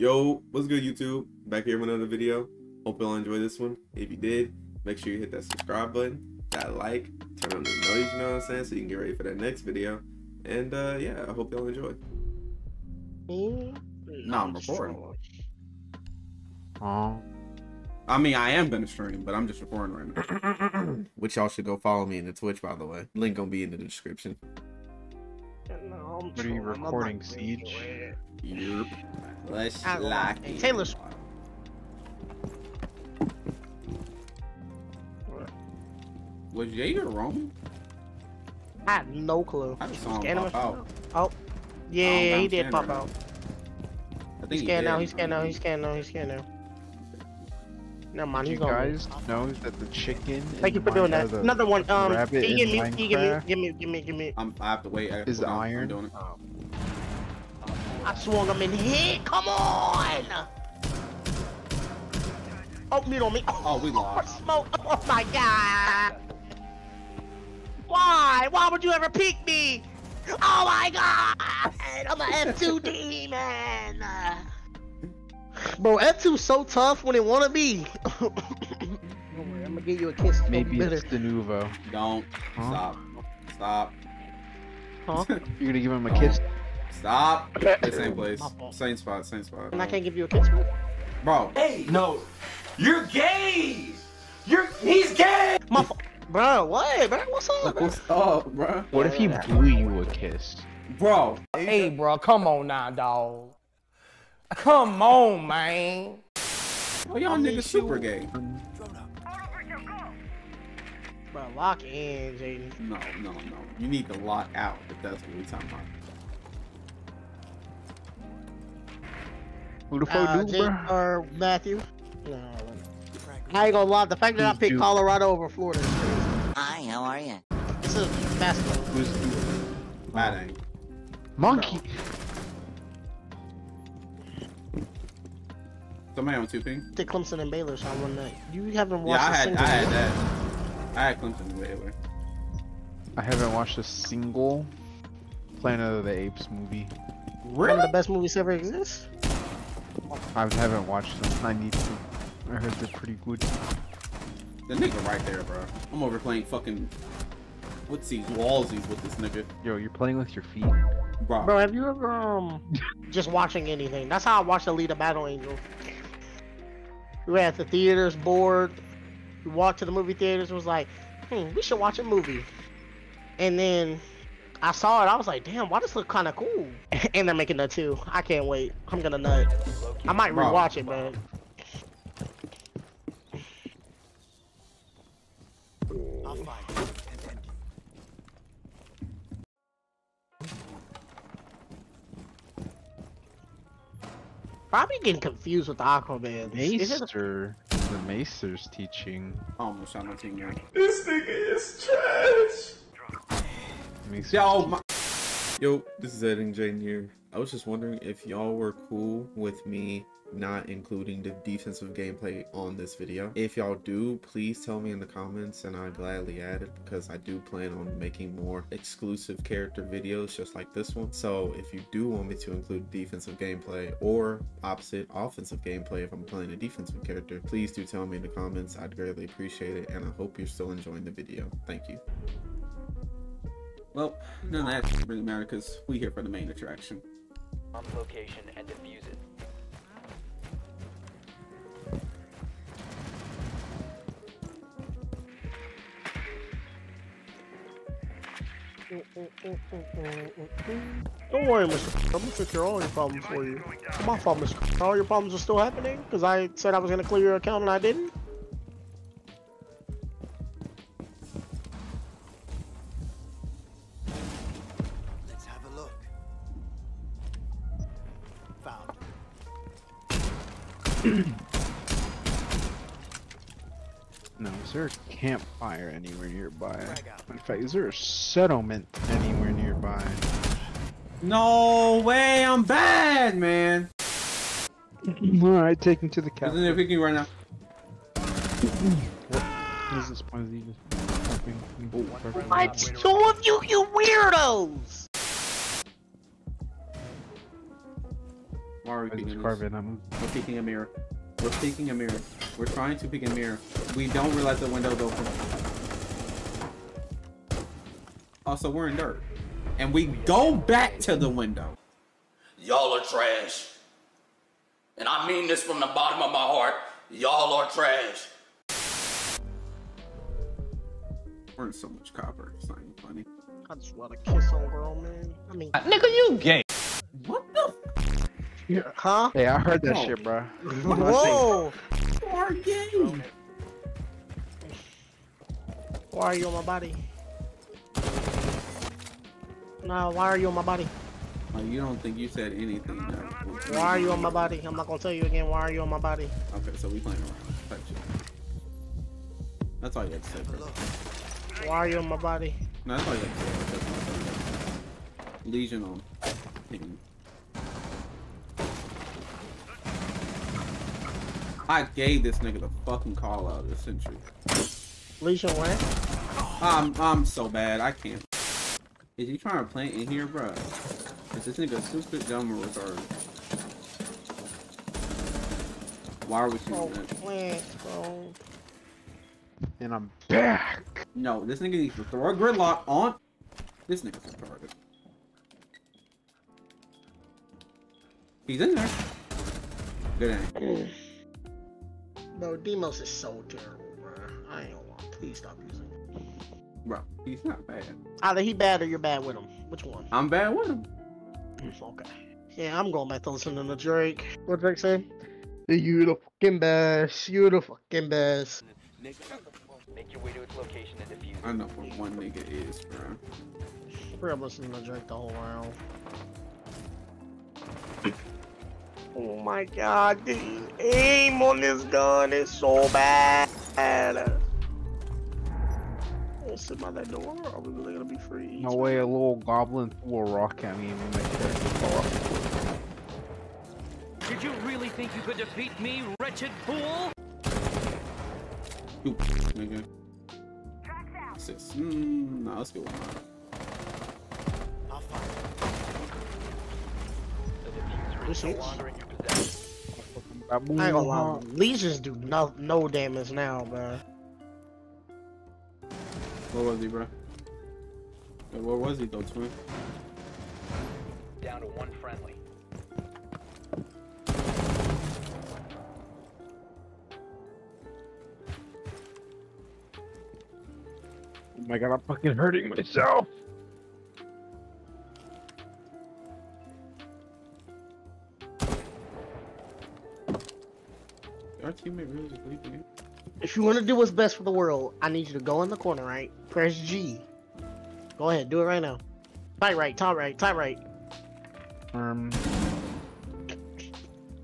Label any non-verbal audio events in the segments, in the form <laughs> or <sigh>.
Yo, what's good YouTube? Back here with another video. Hope y'all enjoy this one. If you did, make sure you hit that subscribe button, that like, turn on the noise, you know what I'm saying, so you can get ready for that next video. And uh yeah, I hope y'all enjoy. No, I'm recording. Oh. I mean, I am gonna stream, but I'm just recording right now. <clears throat> Which y'all should go follow me in the Twitch, by the way. Link gonna be in the description. What are you recording, Siege? Yep. Let's I like lock it. it. Taylor Was Jaeger wrong? I had no clue. I just saw him pop out. Oh, yeah, he did I'm pop scanning out. I think He's he scanned now. He's scanned now. He's scanned now. He's scanned now. Never mind. You guys know that the chicken Thank you for doing that. Another one. Um, can you give me? you give me? Give me. Give me. Give me. I'm, I have to wait. I have to Is put down. I'm doing it. I swung him in here. Come on. Oh, mute on me. Oh, we lost. Smoke. Oh my god. Why? Why would you ever peek me? Oh my god! I'm an F2 demon! Bro, F2's so tough when it wanna be. Don't worry, I'm gonna give you a kiss. Maybe better. it's the Nuvo. Don't Huh? stop. Stop. Huh? <laughs> You're gonna give him a kiss? Stop. <laughs> The same place. Same spot. Same spot. And I can't give you a kiss, bro? Bro. Hey, no, you're gay. You're he's gay. My. Bro, what? Bro, what's up? bro? What's up, bro? What if he blew you a kiss? Bro. Hey, bro, come on now, dog. Come on, man. Oh, y'all niggas super gay. Bro, lock in, Jaden. No, no, no. You need to lock out if that's what we're talking about. Who the fuck Uh, do, Jake, bro? or Matthew? No, I ain't gonna lie. The fact that I picked Duke? Colorado over Florida is crazy. Hi, how are you? This is basketball. Who's Bad ain't. Monkey? Somebody on two ping? Did Clemson and Baylor on one night. You haven't Yeah, watched I a had, single I had game. that. I had Clemson and Baylor. I haven't watched a single Planet of the Apes movie. One of the best movies ever exist. I haven't watched them. I need to. I heard they're pretty good. The nigga right there, bro. I'm over playing fucking. What's these wallsies with this nigga? Yo, you're playing with your feet? Bro. Bro, have you ever um <laughs> just watching anything? That's how I watched Alita Battle Angel. We were at the theaters, bored. We walked to the movie theaters. and Was like, hmm, we should watch a movie. And then I saw it. I was like, damn, why does this look kind of cool? <laughs> and they're making that too. I can't wait. I'm gonna nut. I might rewatch it, man. Probably getting confused with Aquaman. Is it Maester. The Maester's teaching. Almost shot my team out. This nigga is trash. Maester's Yo, my. Yo, this is Ed and Jaden here. I was just wondering if y'all were cool with me not including the defensive gameplay on this video. If y'all do, please tell me in the comments and I'll gladly add it because I do plan on making more exclusive character videos just like this one. So if you do want me to include defensive gameplay or opposite offensive gameplay if I'm playing a defensive character, please do tell me in the comments. I'd greatly appreciate it and I hope you're still enjoying the video. Thank you. Well, none of that doesn't really matter because we here for the main attraction. On location and defuse it. Don't worry, Mr. I'm gonna take care of all your problems for you. My fault, Mr. All your problems are still happening because I said I was gonna clear your account and I didn't. Campfire anywhere nearby? In fact, is there a settlement anywhere nearby? No way, I'm bad, man. Alright, take him to the Isn't cabin. it picking right now? What is this point of the What? Two of you, you weirdos! Why are we Where's peeking this this? carpet? I'm We're peeking a mirror. We're peeking a mirror. We're trying to pick a mirror. We don't realize the window's open. Also, we're in dirt. And we go back to the window. Y'all are trash. And I mean this from the bottom of my heart. Y'all are trash. We're in so much copper. It's not even funny. I just want to kiss on girl, man. I mean, Nigga, you gay. What the huh? Hey, I heard that Oh. shit, bro. Whoa! f- are you? Why are you on my body? No, why are you on my body? Oh, you don't think you said anything? that- Why are you on my body? I'm not gonna tell you again. Why are you on my body? Okay, so we playing around. Type shit. That's all you have to say. Have a bro. Why are you on my body? No, that's all you have to say. Legion on. Ping. I gave this nigga the fucking call out of the century. Legion where? I'm I'm so bad. I can't. Is he trying to plant in here, bro? Is this nigga stupid, dumb, or retarded? Why are we Oh, shooting that? plant, bro. And I'm back. No, this nigga needs to throw a gridlock on. This nigga's retarded. He's in there. Good aim. Bro, Deimos is so terrible, bro. I ain't gonna lie. Please stop using him. Bro, he's not bad. Either he bad or you're bad with him. Which one? I'm bad with him. He's Okay. Yeah, I'm going back to listening to Drake. What Drake say? You the fucking best. You the fucking best. Make your way to its location and defuse I know what one nigga is, bro. We're listening to Drake the whole round. Oh my god, the aim on this gun is so bad. Sit by that door. Are we really gonna be free? No way, a little goblin threw a rock at me and made my character fall off. Did you really think you could defeat me, wretched fool? You nigga. Six. Mm, nah, let's go with mine. I'll find the defuser This is no longer in your possession. I ain't gonna lie. Legions do no no damage now, bro. Where was he, bro? Hey, where was he though, twin? Down to one friendly. Oh my god, I'm fucking hurting myself. Teammate really just leaving me. If you want to do what's best for the world, I need you to go in the corner, right? Press G. Go ahead, do it right now. Tight right, top right, top right. Um,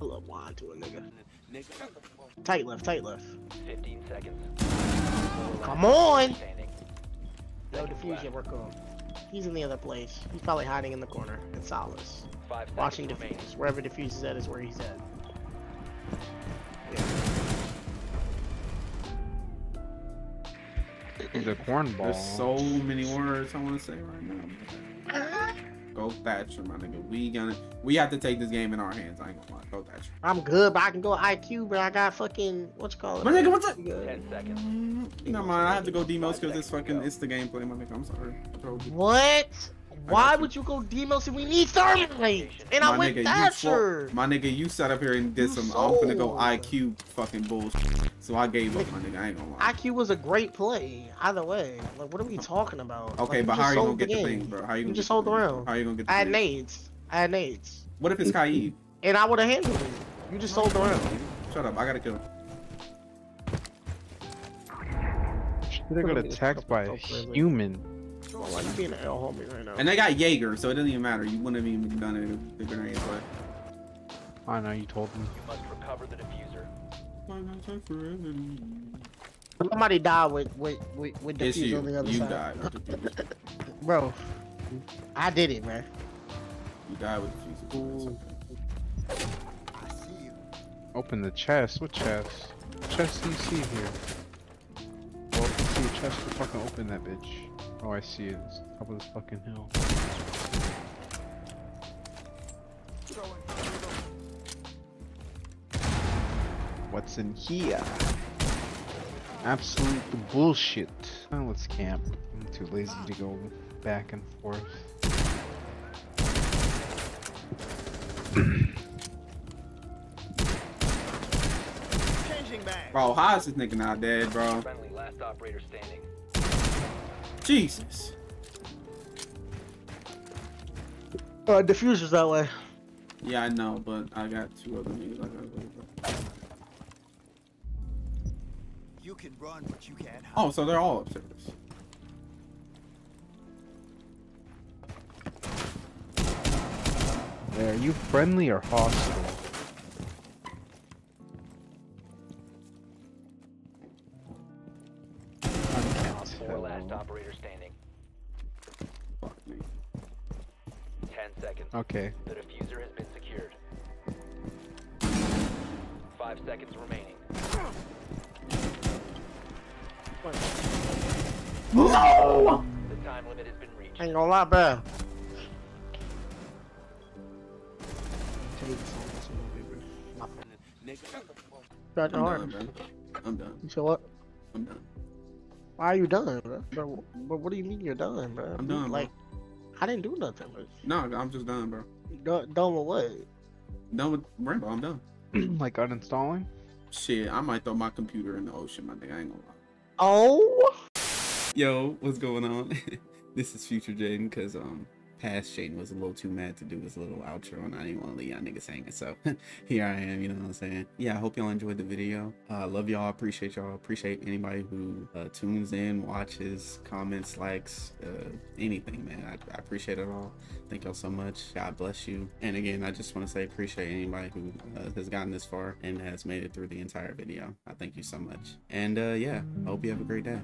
I love wine to a nigga. Tight left, tight left. 15 seconds. Come on! No Seconds diffusion, we're cool. He's in the other place. He's probably hiding in the corner in Solace. Five Watching remaining. diffuse. Wherever diffuse is at is where he's at. He's a cornball. There's so many words I want to say right now. Go Thatcher, my nigga. We gonna we have to take this game in our hands. I ain't gonna lie. Go Thatcher. I'm good, but I can go IQ, but I got fucking what you call it? My nigga, what's up? 10 seconds. Mm, Never mind. I have to go Deimos because it's fucking it's the gameplay, my nigga. I'm sorry. I told you. What? I Why you. would you go Deimos if we need thermite? And I went nigga, you Thatcher. my nigga, you sat up here and did You some. I'm gonna go. IQ fucking bullshit. So I gave up, my nigga. I ain't gonna lie. IQ was a great play. Either way, like what are we talking about? Okay, Like, but you how are you gonna get the thing, bro? How are you gonna You just hold the sold the thing? round. How you gonna get the I had nades. I had nades, What if it's Kaid? and I would have handled it. You just sold the round. Shut up. I gotta kill him. Should have got attacked by a human. Why you being an L homie right now? And they got Jaeger, so it doesn't even matter. You wouldn't have even done it if the grenades were. I know you told me. You must recover the defuser. Somebody died with with with, with It's defuse you. on the other You side. died with the <laughs> bro. I did it, man. You died with the fuse. It's okay. I see you. Open the chest. What chest? What chest do you see here? Well, if you see a chest, to fucking open that bitch. Oh, I see it. It's top of this fucking hill. What's in here? Absolute bullshit. Oh, let's camp. I'm too lazy to go back and forth. Changing. Bro, how is this nigga not dead, bro? Jesus. Uh, defuser's that way. Yeah, I know, but I got two other niggas. I gotta go, bro. You can run, but you can't hide. Oh, so they're all upstairs. Are you friendly or hostile? Operator standing. Fuck me. 10 seconds. Okay. The defuser has been secured. 5 seconds remaining. The time limit has been reached. Ain't gonna lie, bro. Got the I'm heart. done. I'm done. You said what? I'm done. Why are you done, bro? bro? But what do you mean you're done, bro? I'm done, bro. Like, I didn't do nothing, bro. No, I'm just done, bro. Done, done with what? Done with Rainbow. I'm done. <clears throat> like uninstalling? Shit, I might throw my computer in the ocean, my nigga. I ain't gonna lie. Oh, Yo, what's going on? <laughs> this is Future Jaden, cause um, past Jaden was a little too mad to do his little outro, and I didn't want to leave y'all niggas hanging. So <laughs> here I am. You know what I'm saying? Yeah, I hope y'all enjoyed the video. Uh, love y'all. Appreciate y'all. Appreciate anybody who uh, tunes in, watches, comments, likes, uh, anything, man. I, I appreciate it all. Thank y'all so much. God bless you. And again, I just want to say appreciate anybody who uh, has gotten this far and has made it through the entire video. I thank you so much. And uh, yeah, I hope you have a great day.